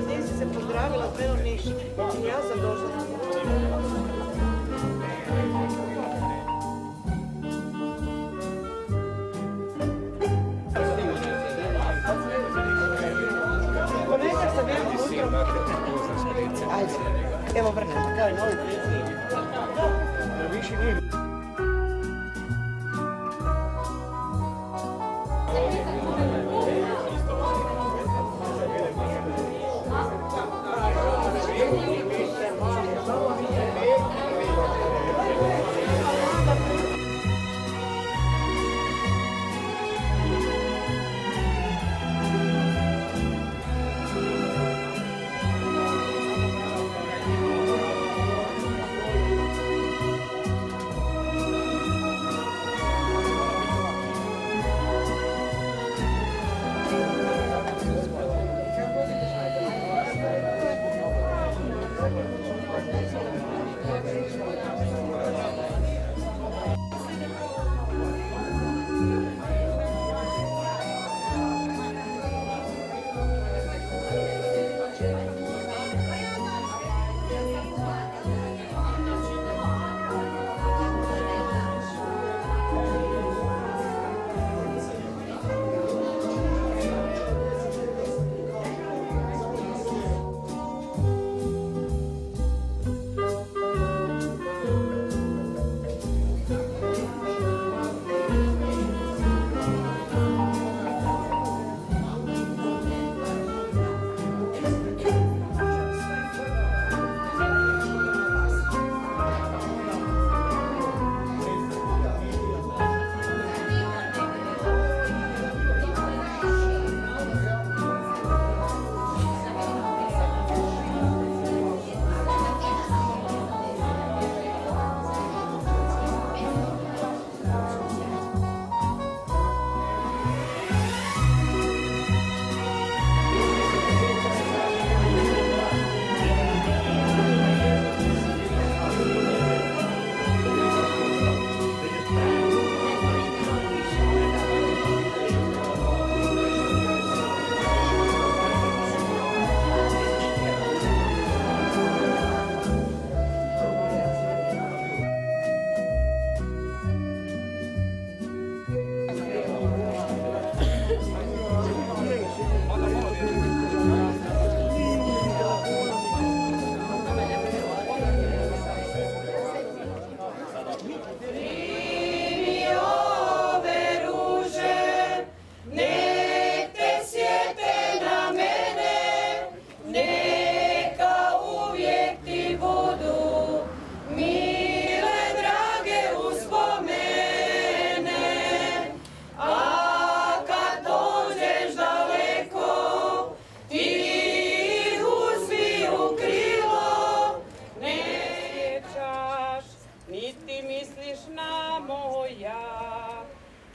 Dobro, nisi se pozdravila s menom ništa. Ja sam došla. Evo vrnemo, kao i novi više nije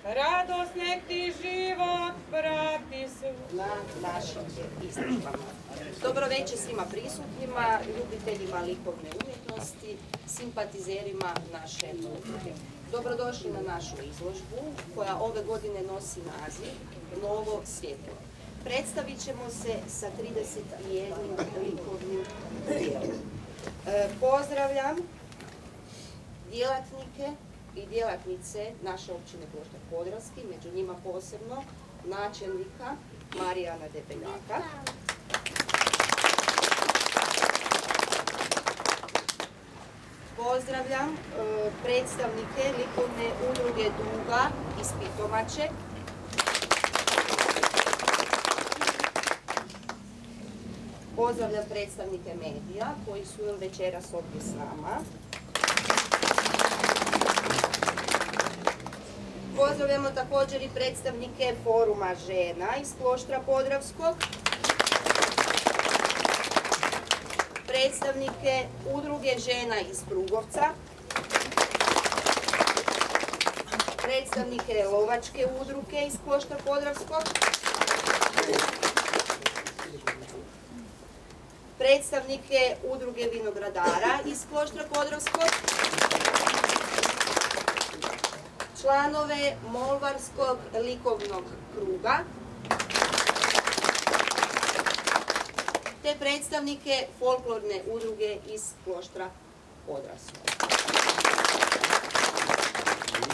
Radost nek ti život prati su. na našim izložbama. Dobro večer svima prisutnima, ljubiteljima likovne umjetnosti, simpatizerima naše udruge. Dobrodošli na našu izložbu koja ove godine nosi naziv Novo svjetlo. Predstavit ćemo se sa 31 likovnim dijelom. E, Pozdravljam djelatnike i djelatnice naše općine Kloštar Podravski, među njima posebno načelnika Marijana Debeljaka. Pozdravljam e, predstavnike likovne udruge Duga iz Pitomače. Pozdravljam predstavnike medija koji su večeras ovdje s nama. Pozdravljamo također i predstavnike foruma žena iz Kloštra Podravskog. Predstavnike udruge žena iz Prugovca. Predstavnike lovačke udruge iz Kloštra Podravskog. Predstavnike udruge vinogradara iz Kloštra Podravskog članove Molvarskog likovnog kruga, te predstavnike folklorne udruge iz kloštra odraslo.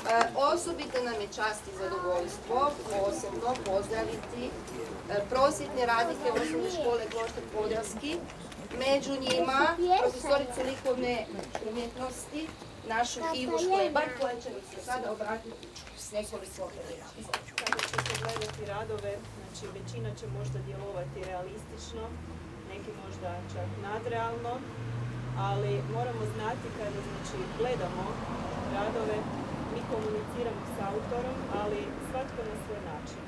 E, osobito nam je čast i zadovoljstvo posebno pozdraviti e, prosvjetne radnike osnovne škole Kloštar Podravski, među njima profesoricu likovne umjetnosti, našu Ivu Šklebar, koja će se sada obratiti s nekoliko riječi. Kada ćete gledati radove, znači većina će možda djelovati realistično, neki možda čak nadrealno, ali moramo znati kada znači, gledamo radove, mi komuniciramo s autorom, ali svatko na svoj način.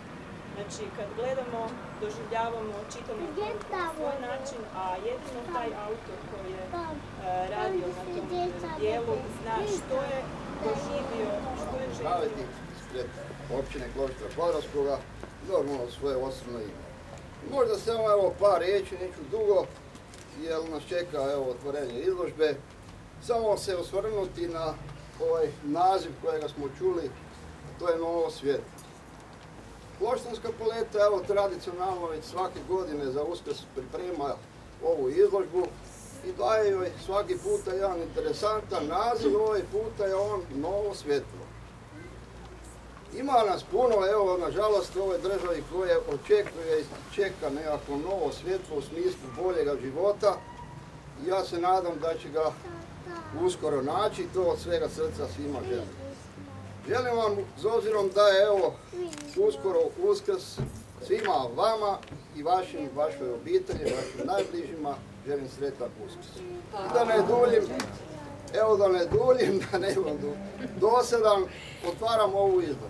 Znači, kad gledamo, doživljavamo, čitamo na svoj način, a jedino taj autor koji je e, radio na tom dijelu zna što je doživio, što je želio. navednik ispred općine Kloštra Podravskoga, normalno svoje osobno ime. Možda samo evo par riječi, neću dugo, jer nas čeka evo otvorenje izložbe. Samo se osvrnuti na ovaj naziv kojega smo čuli, to je Novo svijet. Kloštanska poleta, evo tradicionalno već svake godine za Uskrs priprema ovu izložbu i daje joj svaki puta jedan interesantan naziv, ovaj puta je on Novo svjetlo. Ima nas puno, evo, nažalost, u ovoj državi koje očekuje i čeka nekako novo svjetlo u smislu boljega života. Ja se nadam da će ga uskoro naći, to od svega srca svima želim. Želim vam, s obzirom da je evo uskoro uskrs svima vama i vašim, vašoj obitelji, vašim najbližima, želim sretan uskrs. I da ne duljim, evo da ne duljim, da ne budu dosadan, otvaram ovu izložbu.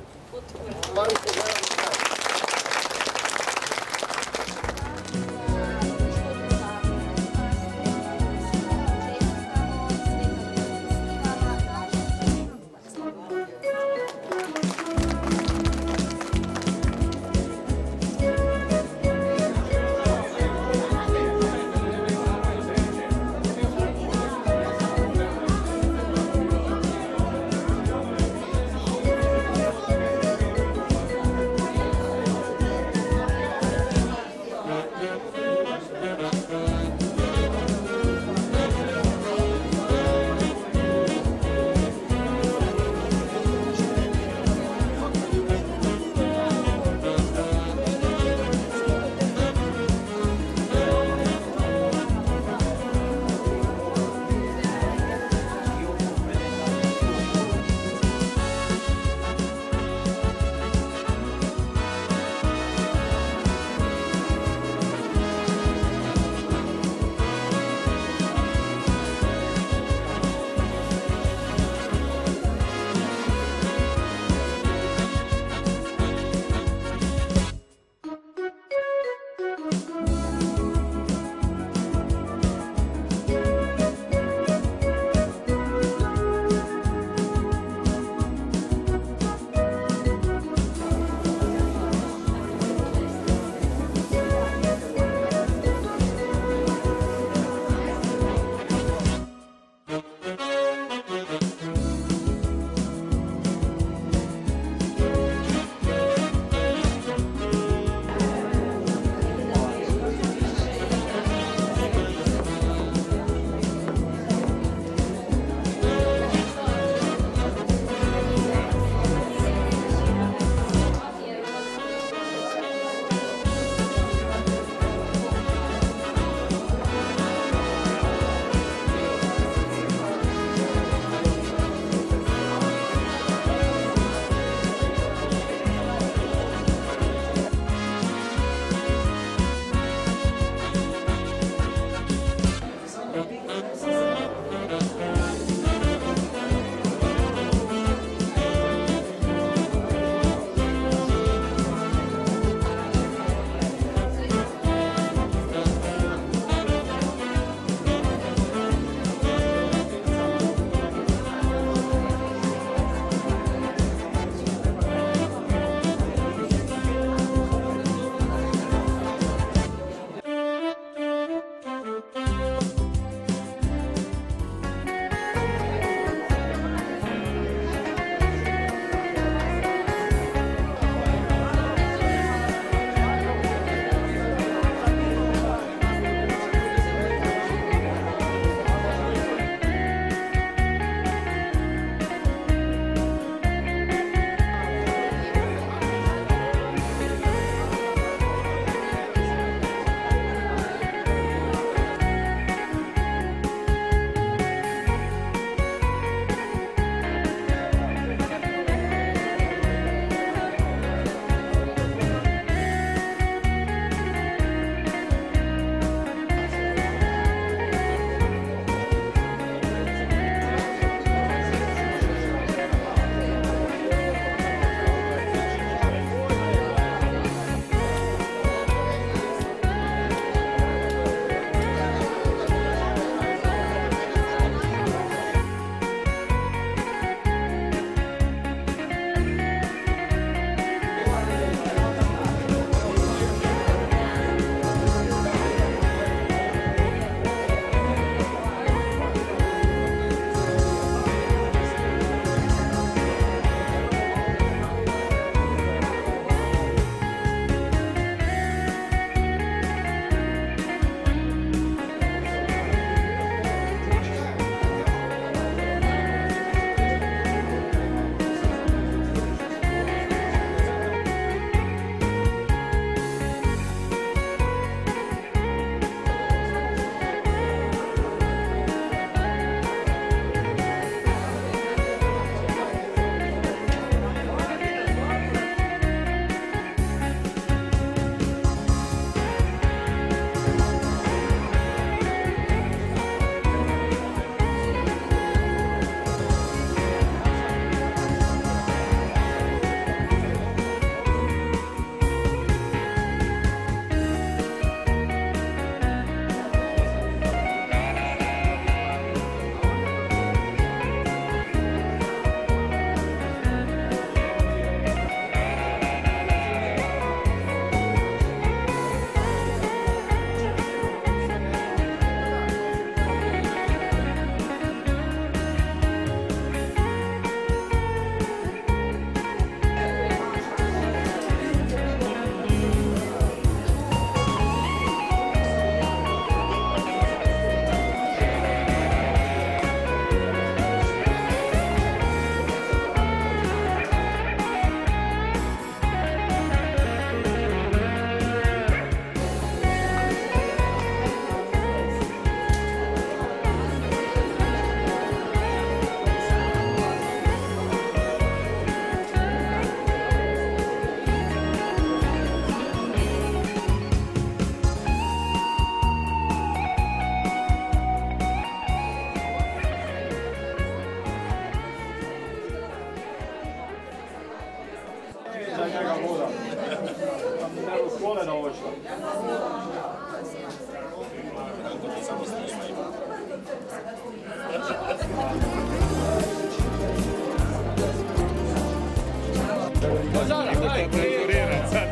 Cenzurirat sad.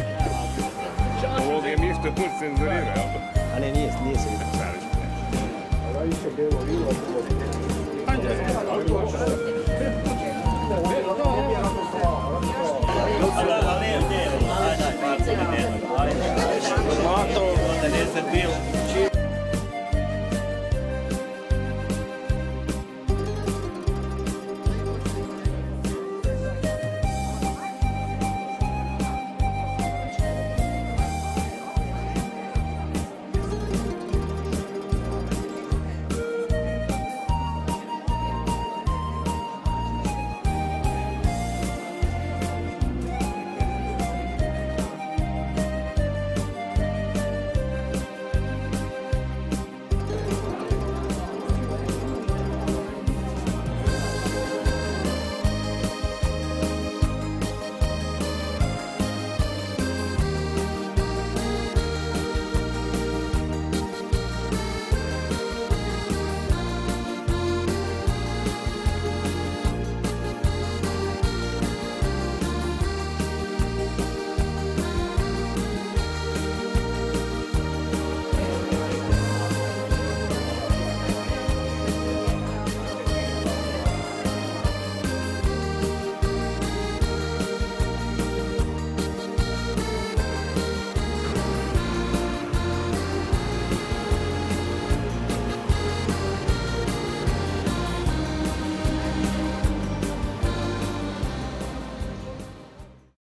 Ovog je Miško tu cenzurirao. A ne, nije, nije se vidio. Mato, da ne se bil.